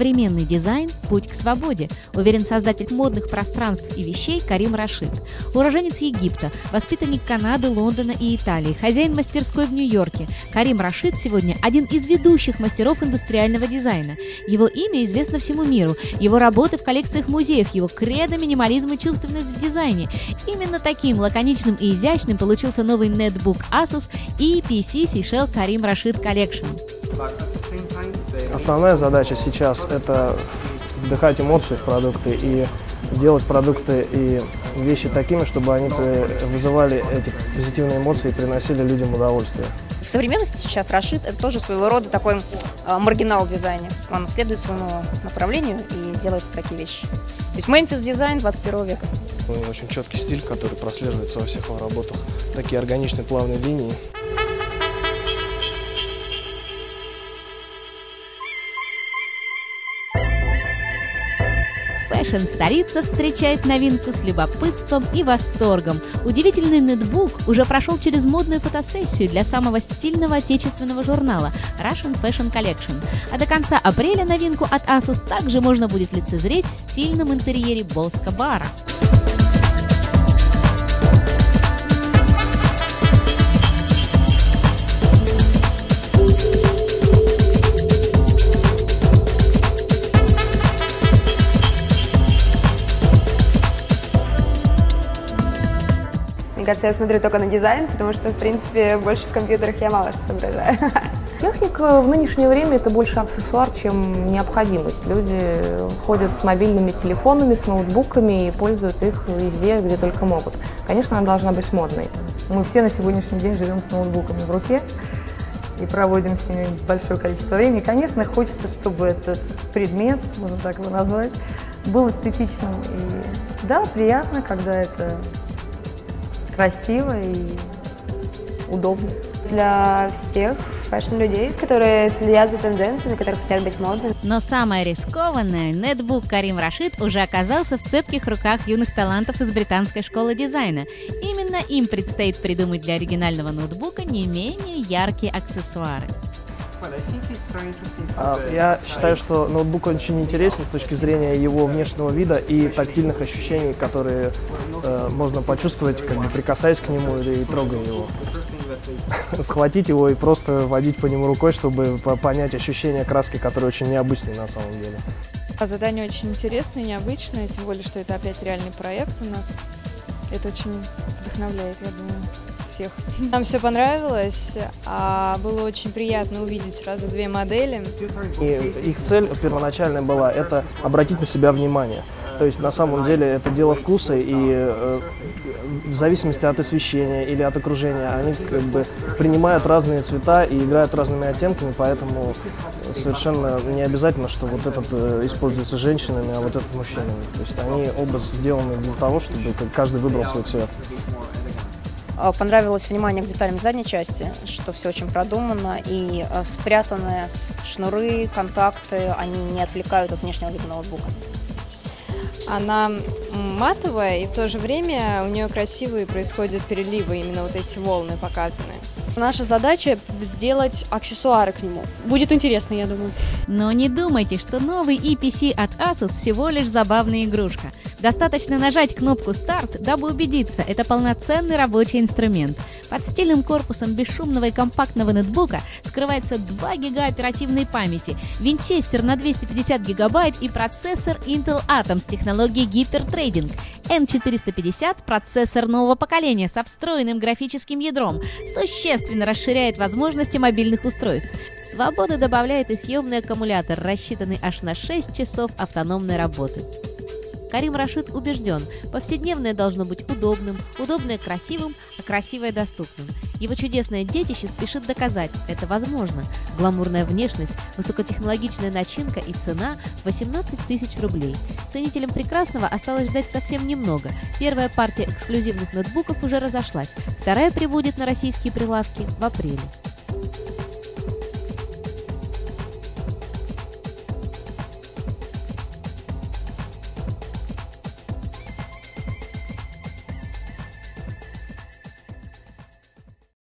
Современный дизайн – путь к свободе, уверен создатель модных пространств и вещей Карим Рашид. Уроженец Египта, воспитанник Канады, Лондона и Италии, хозяин мастерской в Нью-Йорке. Карим Рашид сегодня один из ведущих мастеров индустриального дизайна. Его имя известно всему миру, его работы в коллекциях музеев, его кредо, минимализм и чувственность в дизайне. Именно таким лаконичным и изящным получился новый нетбук Asus EPC Seychelles Karim Rashid Collection. Основная задача сейчас – это вдыхать эмоции в продукты и делать продукты и вещи такими, чтобы они вызывали эти позитивные эмоции и приносили людям удовольствие. В современности сейчас Рашид – это тоже своего рода такой э, маргинал в дизайне. Он следует своему направлению и делает такие вещи. То есть Мемфис дизайн 21 века. Очень четкий стиль, который прослеживается во всех его работах. Такие органичные плавные линии. Фэшн-столица встречает новинку с любопытством и восторгом. Удивительный нетбук уже прошел через модную фотосессию для самого стильного отечественного журнала Russian Fashion Collection. А до конца апреля новинку от Asus также можно будет лицезреть в стильном интерьере Боска бара. Кажется, я смотрю только на дизайн, потому что, в принципе, больше в компьютерах я мало что соображаю. Техника в нынешнее время это больше аксессуар, чем необходимость. Люди ходят с мобильными телефонами, с ноутбуками и пользуют их везде, где только могут. Конечно, она должна быть модной. Мы все на сегодняшний день живем с ноутбуками в руке и проводим с ними большое количество времени. Конечно, хочется, чтобы этот предмет, можно так его назвать, был эстетичным. И да, приятно, когда это красиво и удобно. Для всех fashion-людей, которые следят за тенденциями, которые хотят быть модными. Но самое рискованное, нетбук Карим Рашид уже оказался в цепких руках юных талантов из британской школы дизайна. Именно им предстоит придумать для оригинального ноутбука не менее яркие аксессуары. А, я считаю, что ноутбук очень интересен с точки зрения его внешнего вида и тактильных ощущений, которые э, можно почувствовать, как бы прикасаясь к нему или трогая его. Схватить его и просто водить по нему рукой, чтобы понять ощущение краски, которые очень необычные на самом деле. Задание очень интересное, необычное, тем более, что это опять реальный проект у нас. Это очень вдохновляет, я думаю всех. Нам все понравилось, а было очень приятно увидеть сразу две модели. И их цель первоначальная была это обратить на себя внимание. То есть на самом деле это дело вкуса, и э, в зависимости от освещения или от окружения они как бы принимают разные цвета и играют разными оттенками, поэтому совершенно не обязательно, что вот этот э, используется женщинами, а вот этот мужчинами. То есть они образ сделаны для того, чтобы каждый выбрал свой цвет. А, понравилось внимание к деталям задней части, что все очень продумано, и а, спрятанные шнуры, контакты, они не отвлекают от внешнего вида ноутбука. Она матовая, и в то же время у нее красивые происходят переливы, именно вот эти волны показаны. Наша задача сделать аксессуары к нему. Будет интересно, я думаю. Но не думайте, что новый EPC от Asus всего лишь забавная игрушка. Достаточно нажать кнопку «Старт», дабы убедиться, это полноценный рабочий инструмент. Под стильным корпусом бесшумного и компактного нетбука скрывается 2 гига оперативной памяти, винчестер на 250 гигабайт и процессор Intel Atom с технологией гипертрейдинг. N450 – процессор нового поколения со встроенным графическим ядром, существенно расширяет возможности мобильных устройств. Свобода добавляет и съемный аккумулятор, рассчитанный аж на 6 часов автономной работы. Карим Рашид убежден, повседневное должно быть удобным, удобное красивым, а красивое доступным. Его чудесное детище спешит доказать, это возможно. Гламурная внешность, высокотехнологичная начинка и цена 18 тысяч рублей. Ценителям прекрасного осталось ждать совсем немного. Первая партия эксклюзивных ноутбуков уже разошлась, вторая прибудет на российские прилавки в апреле.